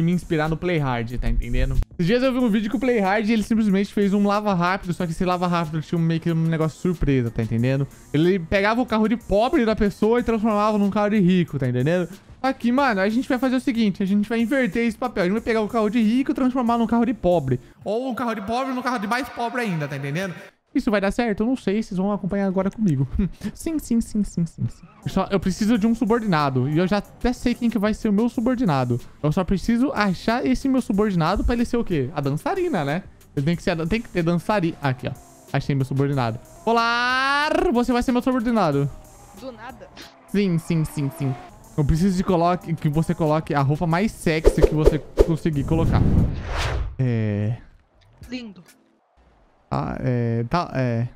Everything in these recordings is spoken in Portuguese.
de me inspirar no Play Hard, tá entendendo? Esses dias eu vi um vídeo que o Play Hard, ele simplesmente fez um lava rápido, só que esse lava rápido tinha meio que um negócio surpresa, tá entendendo? Ele pegava o carro de pobre da pessoa e transformava num carro de rico, tá entendendo? Aqui, mano, a gente vai fazer o seguinte, a gente vai inverter esse papel. A gente vai pegar o carro de rico e transformar num carro de pobre. Ou um carro de pobre num carro de mais pobre ainda, tá entendendo? Isso vai dar certo? Eu não sei, vocês vão acompanhar agora comigo. sim, sim, sim, sim, sim, sim. Eu, só, eu preciso de um subordinado. E eu já até sei quem que vai ser o meu subordinado. Eu só preciso achar esse meu subordinado pra ele ser o quê? A dançarina, né? Ele tem que, ser, tem que ter dançarina. Aqui, ó. Achei meu subordinado. Olá! Você vai ser meu subordinado. Do nada. Sim, sim, sim, sim. Eu preciso de coloque, que você coloque a roupa mais sexy que você conseguir colocar. É... Lindo. Ah, é... Tá, é...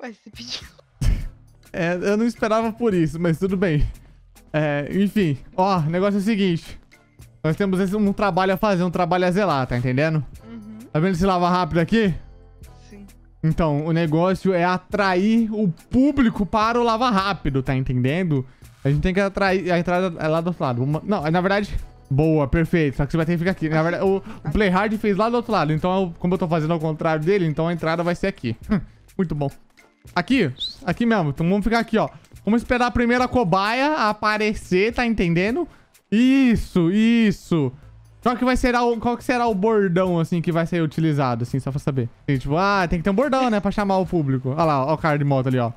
Vai, você pediu. É, eu não esperava por isso, mas tudo bem. É, enfim, ó, o negócio é o seguinte. Nós temos esse, um trabalho a fazer, um trabalho a zelar, tá entendendo? Uhum, Tá vendo esse lava rápido aqui? sim. Então, o negócio é atrair o público para o lava rápido, tá entendendo? A gente tem que atrair... A entrada é lá do outro lado. Não, na verdade... Boa, perfeito. Só que você vai ter que ficar aqui. Na verdade, o, o Play Hard fez lá do outro lado. Então, como eu tô fazendo ao contrário dele, então a entrada vai ser aqui. Hum, Muito bom. Aqui, aqui mesmo. Então vamos ficar aqui, ó. Vamos esperar a primeira cobaia aparecer, tá entendendo? Isso, isso. Qual que vai ser o, qual que será o bordão, assim, que vai ser utilizado, assim, só pra saber? Tem, tipo, ah, tem que ter um bordão, né, pra chamar o público. Olha lá, ó o cara de moto ali, ó.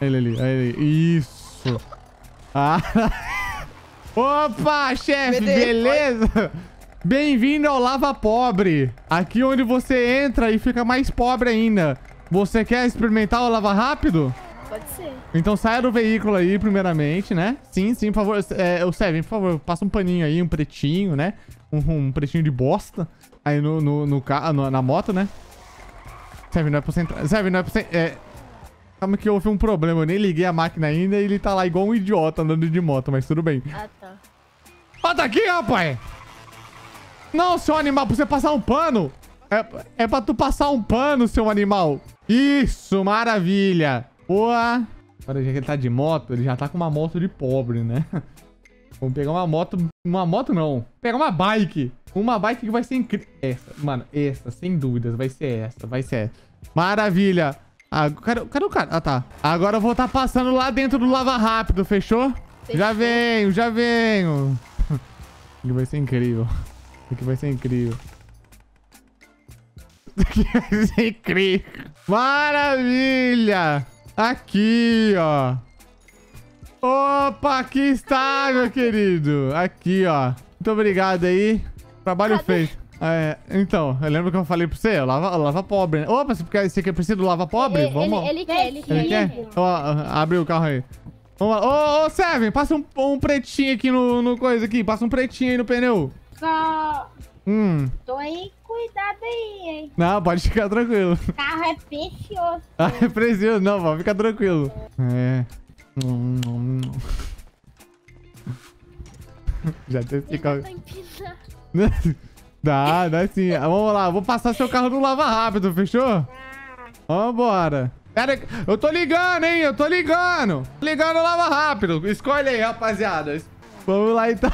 Ele ali, ele. Isso. Ah. Opa, chefe, Beleza. Bem-vindo ao Lava Pobre. Aqui onde você entra e fica mais pobre ainda. Você quer experimentar o Lava Rápido? Pode ser. Então saia do veículo aí, primeiramente, né? Sim, sim, por favor. É, o Seven, por favor, passa um paninho aí, um pretinho, né? Um, um pretinho de bosta. Aí no, no, no- na moto, né? Seven, não é pra você entrar. Seven, não é pra você. É. Calma que houve um problema. Eu nem liguei a máquina ainda e ele tá lá igual um idiota andando de moto, mas tudo bem. Ah, tá. Ó, tá aqui, rapaz! Não, seu animal, pra você passar um pano. É, é pra tu passar um pano, seu animal. Isso, maravilha. Boa. Agora, já que ele tá de moto, ele já tá com uma moto de pobre, né? Vamos pegar uma moto... Uma moto, não. Pegar uma bike. Uma bike que vai ser incrível. Essa, mano, essa, sem dúvidas, vai ser essa, vai ser essa. Maravilha. Ah, cadê, cadê o cara? Ah, tá. Agora eu vou estar passando lá dentro do Lava Rápido, fechou? Já venho, já venho. Isso aqui vai ser incrível. Isso aqui vai ser incrível. Isso aqui vai ser incrível. Maravilha! Aqui, ó. Opa, aqui está, meu querido. Aqui, ó. Muito obrigado aí. Trabalho Cadê? feito. É, então, eu lembro que eu falei pra você, lava, lava pobre. né? Opa, você quer, você quer precisa do lava pobre? Ele, Vamos. ele, ele quer, ele quer. Ele quer? Ó, abre o carro aí. Vamos lá. Ô, ô, Seven, passa um, um pretinho aqui no, no coisa aqui. Passa um pretinho aí no pneu. Só Hum. tô aí, cuidado aí, hein? Não, pode ficar tranquilo. O carro é precioso. Ah, é precioso. Não, pode ficar tranquilo. É. Hum, hum, hum. Já carro. tá empinando. Dá, dá sim. Ah, Vamos lá, vou passar seu carro no lava rápido, fechou? Vambora. Aí, eu tô ligando, hein? Eu tô ligando. Ligando lava rápido. Escolhe aí, rapaziada. Vamos lá então.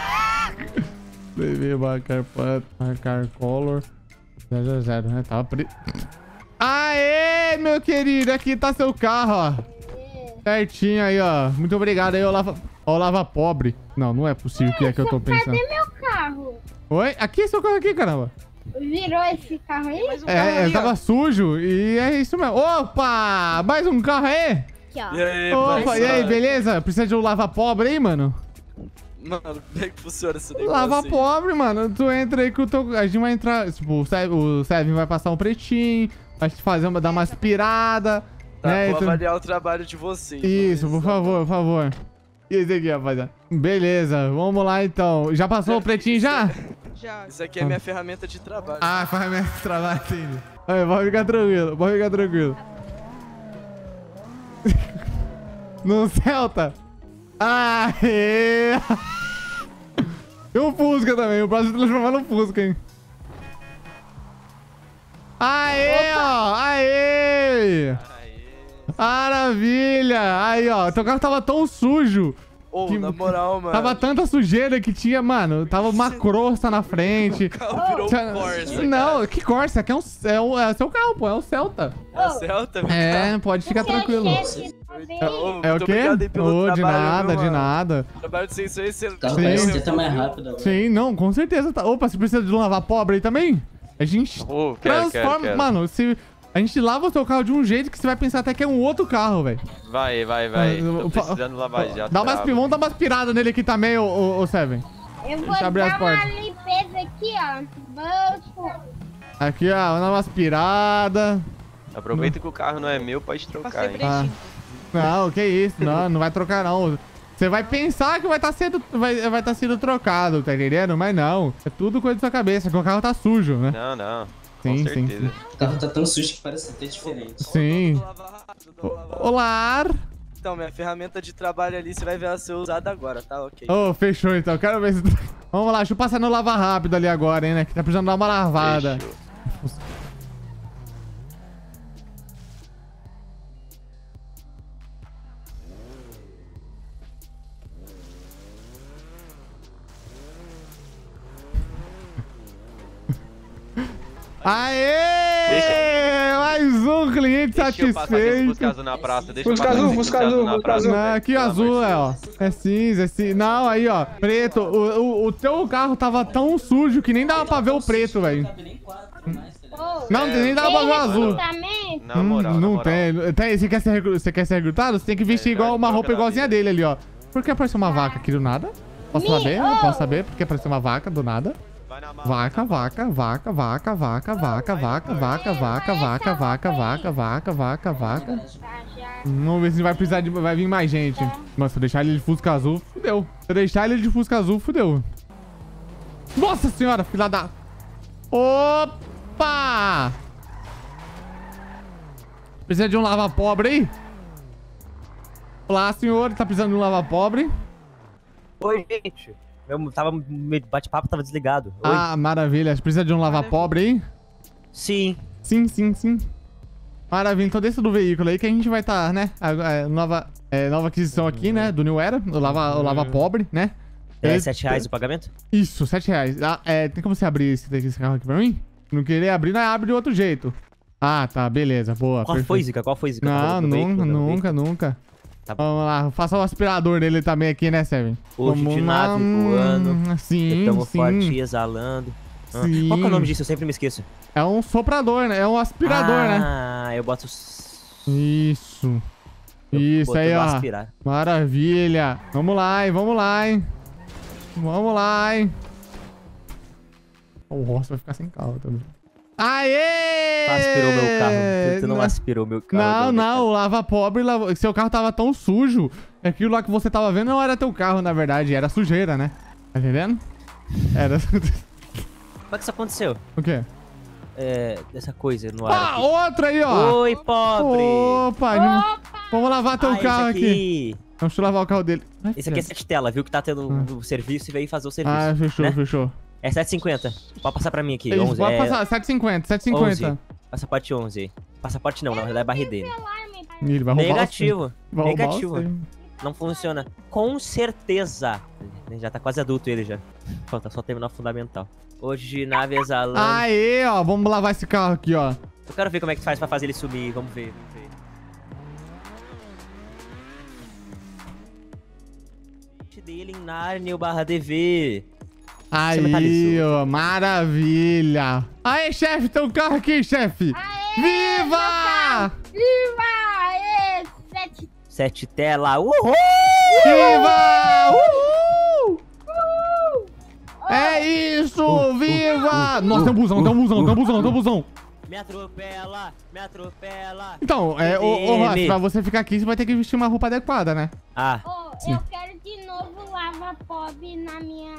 TV marcar foto, marcar color. 0, 0, né? Tava pre... Aê, meu querido. Aqui tá seu carro, ó. Certinho aí, ó. Muito obrigado aí, ó. Ó, lava pobre. Não, não é possível que é que eu tô pensando. cadê meu carro? Oi? Aqui, seu carro aqui, caramba. Virou esse carro aí? Mais um carro É, ali, tava ó. sujo e é isso mesmo. Opa! Mais um carro aí? Aqui, ó. E aí, Opa, e aí, beleza? Precisa de um lava pobre aí, mano? Mano, como é que funciona esse negócio? Lava aí? pobre, mano. Tu entra aí que o teu... A gente vai entrar... Tipo, o Sev- o Seven vai passar um pretinho, vai te fazer uma... dar uma aspirada, Tá, né? vou tu- avaliar o trabalho de vocês. Isso, por favor, por favor. E esse aqui, rapaziada? Beleza, vamos lá então. Já passou o pretinho já? Já. Isso aqui é minha ferramenta de trabalho. Ah, faz mesmo trabalho, entendi. Aí, pode ficar tranquilo, pode ficar tranquilo. No Celta. Aê! E o Fusca também, o próximo transformar no Fusca, hein? Aê, ó! Aê! Maravilha! Aí, ó, teu carro tava tão sujo. Ô, Que- na moral, mano. Tava tanta sujeira que tinha, mano. Tava uma crosta na frente. O carro virou Tinha- um Corsa. Não, que Corsa? Aqui é, um, é, um, é seu carro, pô. É o Celta. cara. É Celta, meu É, pode ficar é tranquilo. Ô, É o muito quê? Ô, de nada, de nada. O trabalho de vocês foi excelente. O carro Sim. tá mais rápido agora. Sim, não, com certeza. Tá. Opa, você precisa de um lavar pobre aí também? A gente Ô, quero, transforma. quero, quero. Mano, se. A gente lava o seu carro de um jeito que você vai pensar até que é um outro carro, velho. Vai, vai, vai. Ah, Tô precisando lavar já. Dá umas, vamos dar umas piradas nele aqui também, ô, ô, ô Seven. Eu vou Deixa eu abrir as dar uma limpeza aqui, ó. Bolso. Aqui, ó, dá umas piradas. Aproveita que o carro não é meu, pode trocar, hein? Ah. Não, que isso, não, não vai trocar não. Você vai pensar que vai estar sendo, vai, vai tá sendo trocado, tá entendendo? Mas não, é tudo coisa da sua cabeça, que o carro tá sujo, né? Não, não. Sim, sim, certeza. O carro tá tão sujo que parece até diferente. Sim. Olá! Então, minha ferramenta de trabalho ali, você vai ver ela ser usada agora, tá? Ok. Ô, fechou então, quero ver se... Vamos lá, deixa eu passar no lava rápido ali agora, hein, né? Que tá precisando dar uma lavada. Fechou. Aê! Mais um cliente Deixa satisfeito. Fusca azul na praça. Deixa Fusca eu passar azul, na. Não, aqui azul, é, ó. É cinza, é cinza. Não, aí, ó. Preto. O, o, o teu carro tava tão sujo que nem dava pra ver o preto, velho. Não cabe nem dava pra ver azul. Na moral, Hum, na não moral. tem. tem. Você quer, ser, recru- você quer ser recrutado? Você tem que vestir É, igual uma roupa igualzinha dele ali, ó. Por que apareceu uma vaca aqui do nada? Posso Me- saber? oh. Posso saber por que apareceu uma vaca do nada? Vaca, vaca, vaca, vaca, vaca, vaca, vaca, vaca, vaca, vaca, vaca, vaca, vaca, vaca, vaca. Tá. Vamos ver se vai precisar de. Vai vir mais gente. Mas se eu deixar ele de Fusca Azul, fudeu. Se eu deixar ele de Fusca Azul, fudeu. Nossa senhora, filha da. Opa! Precisa de um lava-pobre aí? Olá, senhor. Tá precisando de um lava-pobre? Oi, gente. Meu tava, meu bate-papo tava desligado. Oi. Ah, maravilha. Precisa de um lava-pobre aí? Sim. Sim, sim, sim. Maravilha, então desça do veículo aí que a gente vai estar, né? a- a nova, é, nova aquisição aqui, né? Do New Era, o lava, o lava pobre, né? É Ele- 7 reais o pagamento? Isso, 7 reais. Ah, é, tem como você abrir esse, esse carro aqui pra mim? Não querer abrir, não abre de outro jeito. Ah, tá, beleza, boa. Qual perfeito. foi, Zica? Qual foi, Zica? Não, veículo, nunca, nunca, nunca. Tá. Vamos lá, faça o aspirador dele também aqui, né, Seven? Hoje Vamos de nave hum, voando. Sim, Estamos sim. forte exalando. Ah. Qual que é o nome disso? Eu sempre me esqueço. É um soprador, né? É um aspirador, né? Ah, eu boto... Isso. eu Isso aí, ó. aspirar. Maravilha. Vamos lá, hein? Vamos lá, hein? Vamos lá, hein? O Ross vai ficar sem carro também. Aê! Aspirou meu carro. Tu não Não- aspirou meu carro. Não, não, o lava pobre, lava... seu carro tava tão sujo. Aquilo lá que você tava vendo não era teu carro, na verdade, era sujeira, né? Tá entendendo? Era. Como é que isso aconteceu? o quê? É, essa coisa no ar Ah, aqui. outra aí, ó! Oi, pobre! Opa! não- Vamos lavar teu Ah, carro aqui. aqui. Deixa eu lavar o carro dele. Ai, Esse aqui é sete tela, viu que tá tendo o serviço e veio fazer o serviço. Ah, fechou, né? fechou. É 7,50. Pode passar pra mim aqui. Isso, 11. pode é... passar, 7,50, 7,50. 11. Passaporte 11 aí. Passaporte não, na verdade é. Alarme. Ih, Ele vai roubar Negativo. vai Negativo. Não funciona. Com certeza. Ele Já tá quase adulto ele já. Falta só terminar o fundamental. Hoje nave exalando. Aê, ó, vamos lavar esse carro aqui, ó. Eu quero ver como é que faz pra fazer ele sumir. Vamos ver, vamos ver. dele em Narnia barra DV. Aí, ó, maravilha. Aê, chefe, tem um carro aqui, chefe. Viva! Viva! Aê! Sete. Sete tela. Uhul! Viva! Uhul! Uhul! É isso, Uh, viva! Nossa, tem um busão, tem um busão, tem um busão, tem um busão. Me atropela, me atropela. Então, é, ô, ô, Ross, pra você ficar aqui, você vai ter que vestir uma roupa adequada, né? Ah, Ô, eu quero de lava pobre na minha,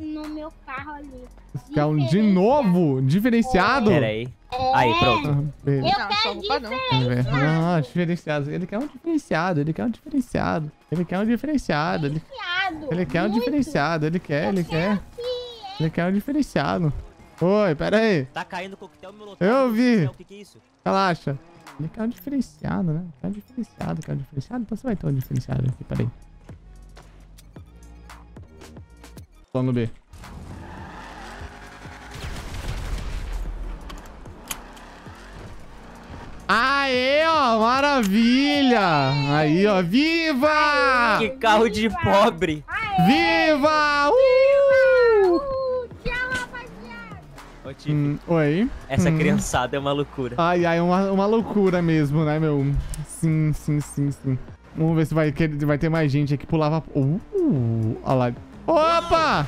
no meu carro ali. É um de novo, diferenciado. pera aí. Aí, pronto. Ah. Eu Não, quero roupa não. Não, diferenciado. Ele quer um diferenciado, ele quer um diferenciado. Ele quer um diferenciado. Ele, ele quer um muito. diferenciado, ele quer, ele quer. Ele quer um diferenciado. Oi, pera aí. Tá caindo coquetel molotov. Eu vi. O que que é isso? Relaxa. Ele quer um diferenciado, né? Quer um diferenciado, quer um diferenciado. Então você vai ter um diferenciado aqui, peraí. Tô no B. Aê, ó, maravilha! Aí, ó, viva! Que carro de pobre. Viva! Uh! Uh, tchau, rapaziada. Ô, Tiff, Hum, oi. essa Hum. criançada é uma loucura. Ai, ai, uma, uma loucura mesmo, né, meu? Sim, sim, sim, sim. Vamos ver se vai, que- vai ter mais gente aqui pro lava... Uh, olha lá. Opa!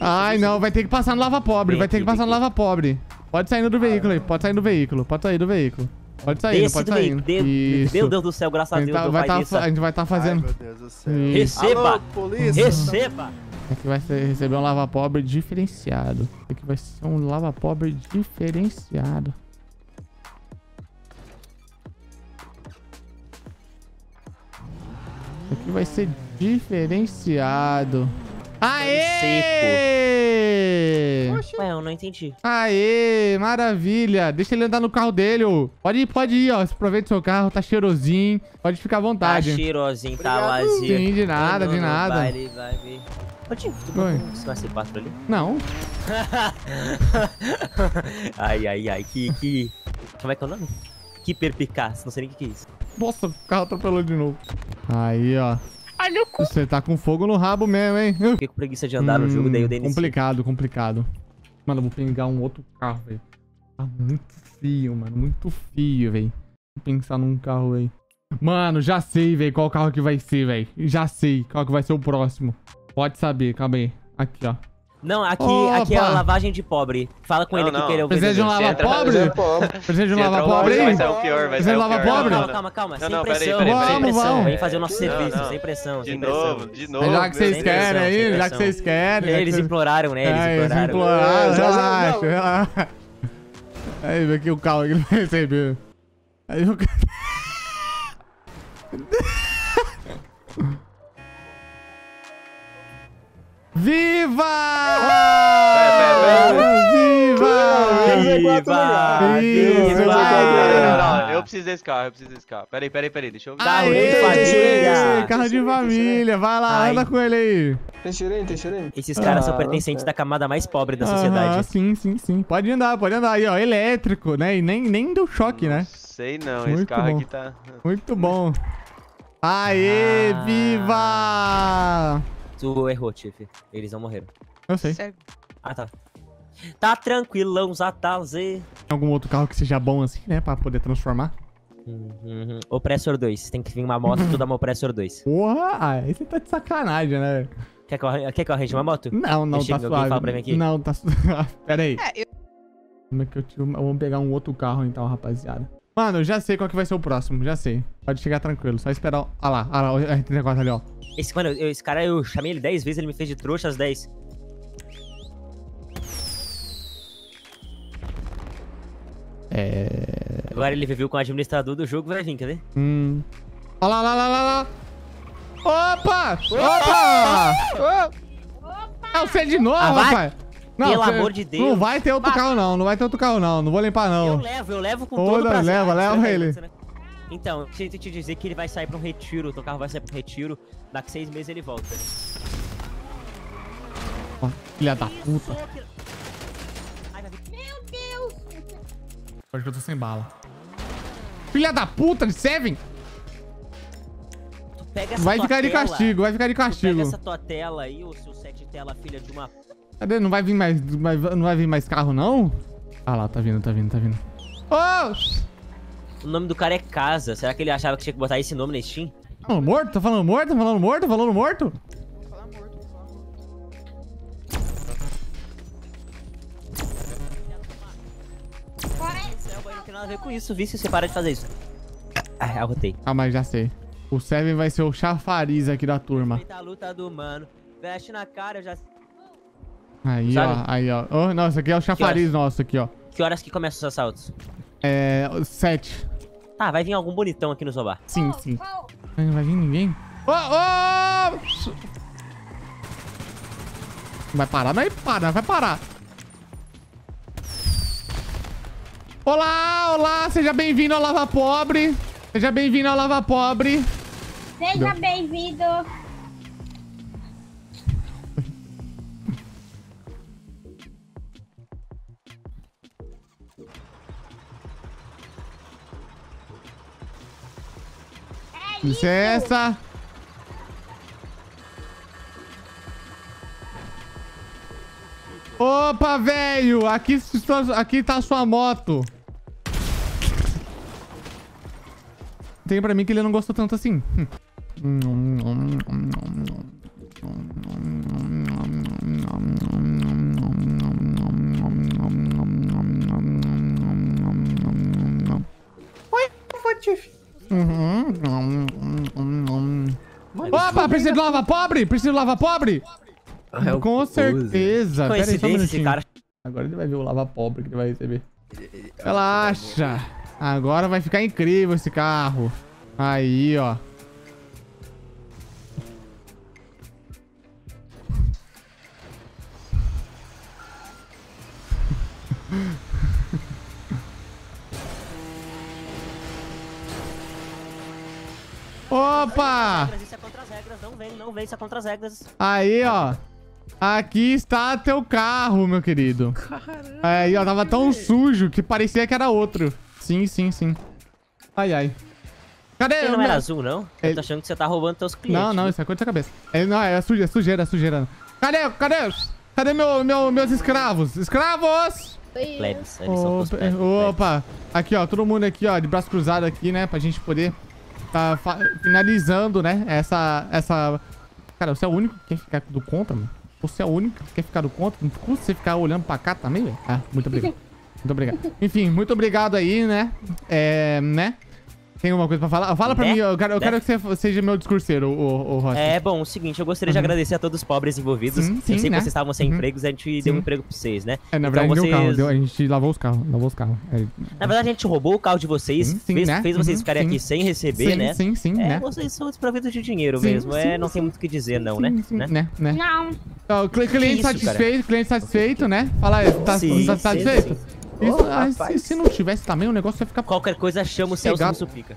Ai, não, vai ter que passar no lava pobre, vai ter que passar no lava pobre. Pode sair do veículo aí, pode sair do veículo, pode sair do veículo. Pode sair, Desce pode do sair. de-. Meu Deus do céu, graças a Deus, tá, meu vai tá, a gente vai estar fazendo... Ai, meu Deus do céu. Receba! Alô, polícia. Receba! Aqui vai ser, receber um lava pobre diferenciado. Aqui vai ser um lava pobre diferenciado. Aqui vai ser diferenciado. Aê! Ué, eu não entendi. Aê, maravilha. Deixa ele andar no carro dele, ô. Pode ir, pode ir, ó. Aproveita o seu carro, tá cheirosinho. Pode ficar à Tá vontade. cheirosinho, tá vazio. Sim, de nada, Não, de nada. Vai, vai ver. Ô, Tiff, tu botou um C4 ali? Não. ai, ai, ai, que, que... Como é que é o nome? Que perpicaz, não sei nem o que, que é isso. Nossa, o carro atropelou de novo. Aí, ó. Olha o cu. Você tá com fogo no rabo mesmo, hein? Fiquei com preguiça de andar no jogo, daí Hum, nesse... Complicado, complicado. Mano, eu vou pegar um outro carro, velho. Tá muito fio, mano. Muito fio, velho. Vou pensar num carro aí. Mano, já sei, velho, qual carro que vai ser, velho. Já sei qual que vai ser o próximo. Pode saber, calma aí. Aqui, ó. Não, aqui, Opa! aqui é a lavagem de pobre. Fala com Não, ele que não. ele é o Precisa de um vendedor. lava entra- pobre? Mas é pobre. Precisa de um Se lava entrar um pobre vai aí? sair o pior, vai Você sair o lava pior. pobre? Calma, calma, calma. Não, sem não, peraí, pressão, peraí, sem peraí. pressão. Vamos, Vem fazer o nosso Não, serviço, não. sem pressão, De sem novo, pressão. de novo. É já que vocês sem querem aí, sem já que vocês querem. que Eles imploraram, né? Eles É, eles imploraram. imploraram. Relaxa. Aí, vê aqui o carro que ele vai receber. Aí o cara... Viva! Viva! Viva! Isso, Viva! não, não, eu preciso desse carro, eu preciso desse carro. Peraí, peraí, peraí, deixa eu... Carro de Aê, família. Carro de família. Vai lá, Ai. anda com ele aí. Tem xerém? Esses caras são Ah, pertencentes da camada mais pobre da sociedade. sim, sim, sim. Pode andar, pode andar aí, ó. Elétrico, né? E nem, nem deu choque, né? Sei não, Muito esse carro bom. aqui tá... Muito bom. Aê, Ah. viva! Tu errou, Tiff. Eles não morreram. Eu sei. Tem Cego. Ah, tá. Tá tranquilão, Zatazê. algum outro carro que seja bom assim, né? Pra poder transformar? Uhum. Opressor 2. Tem que vir uma moto, tu dá uma Opressor 2. Porra, ah, esse tá de sacanagem, né? Quer que eu, quer que eu arranje uma moto? Não, não, Deixa tá alguém suave. falar pra mim aqui. Não, tá suave. Pera aí. É, eu... Como é que eu tiro... Vamos pegar um outro carro então, rapaziada. Mano, eu já sei qual que vai ser o próximo, já sei. Pode chegar tranquilo, só esperar... o- Ah lá, ah lá, o R34 ali, ó. Esse, mano, eu- esse cara, eu chamei ele 10 vezes, ele me fez de trouxa às 10. É... Agora ele viveu com o administrador do jogo, vai vir, quer ver? Hum... Olha lá, lá, lá, lá, lá. Opa! Opa! É você de novo, Ah, rapaz. Não, Pelo cê- amor de Deus. Não vai ter outro carro, não. Não vai ter outro carro, não. Não vou limpar, Eu não. levo, eu levo com Foda, todo prazer. leva, leva é ele. né? Então, eu que te dizer que ele vai sair pra um retiro, o teu carro vai sair pra um retiro, daqui seis meses ele volta. Ó, Filha da puta. Meu Deus. Acho que eu tô sem bala. Filha da puta de Seven! Tu pega essa Vai tua ficar de tela, castigo, vai ficar de Tu pega castigo. essa tua tela aí, ô seu sete tela, filha de uma... Cadê? Não vai vir mais. Não vai vir mais carro, não? Ah lá, tá vindo, tá vindo, tá vindo. Oh! O nome do cara é Casa, será que ele achava que tinha que botar esse nome na Steam? Falando morto? Tá falando morto? Tá falando morto? Tá falando morto? Não tem nada a ver com isso, vi se você para de fazer isso. Ah, arrotei. Ah, mas já sei. O Seven vai ser o chafariz aqui da turma. Respeita a luta do mano. Veste na cara, eu já... Aí, Sabe? ó. Aí, ó. Oh, não, esse aqui é o chafariz nosso aqui, ó. Que horas que começam os assaltos? É. Sete. Tá, vai vir algum bonitão aqui nos roubar. Sim, Oh, sim. oh. Não vai vir ninguém? Ô, ô! Vai parar? Não vai parar, vai parar. Olá, olá, seja bem-vindo ao Lava Pobre. Seja bem-vindo ao Lava Pobre. Seja bem-vindo. Licença. Opa, velho! Aqui, aqui tá a sua moto. Tem pra mim que ele não gostou tanto assim. Opa, precisa de lava pobre? Precisa de lava pobre? Com certeza. Pera aí, só um minutinho. cara. Agora ele vai ver o lava pobre que ele vai receber. Relaxa. Agora vai ficar incrível esse carro. Aí, ó. Opa! Isso é contra as regras, não vem, não vem, isso é contra as regras. Aí, ó. Aqui está teu carro, meu querido. Aí, ó, tava tão sujo que parecia que era outro. Sim, sim, sim. Ai, ai. Cadê? Ele o não meu- era azul, não? Ele- tô achando que você tá roubando teus clientes. Não, não, isso é coisa da cabeça. É, não, é sujeira, é sujeira, é sujeira. Cadê? Cadê? Cadê meu, meu, meus escravos? Escravos! Plebs, eles são todos Opa, plebs. opa. Aqui, ó, todo mundo aqui, ó, de braço cruzado aqui, né? Pra gente poder tá finalizando, né? Essa, essa... Cara, você é o único que quer ficar do contra, mano? Você é o único que quer ficar do contra? Não custa você ficar olhando pra cá também, velho? Ah, muito obrigado. Muito obrigado. Enfim, muito obrigado aí, né? É, né? Tem alguma coisa pra falar? Fala pra Né? mim, eu quero, eu Né? quero que você seja meu discurseiro, o, o Rossi. É, bom, o seguinte, eu gostaria de Uhum. agradecer a todos os pobres envolvidos. Sim, eu sim, sei né? que vocês estavam sem Uhum. empregos, a gente Sim. deu um emprego pra vocês, né? É, na Então verdade, o carro. vocês- deu- a gente lavou os carros. Lavou os carros. É, Na verdade, a gente roubou o carro de vocês, Sim, sim, fez, né? fez vocês Uhum, ficarem sim. aqui sem receber, sim, né? sim, sim, é, né? vocês são desprovidos de dinheiro Sim, mesmo. sim, é, não sim. tem muito o que dizer, não, Sim, né? sim, né? né? Não. Ó, o cli- cliente satisfeito, cliente satisfeito, né? Fala aí, tá, tá sim, satisfeito? Isso, Ô, ah, se, se não tivesse também, o negócio ia ficar Qualquer coisa, chama o Celso. Mussupica.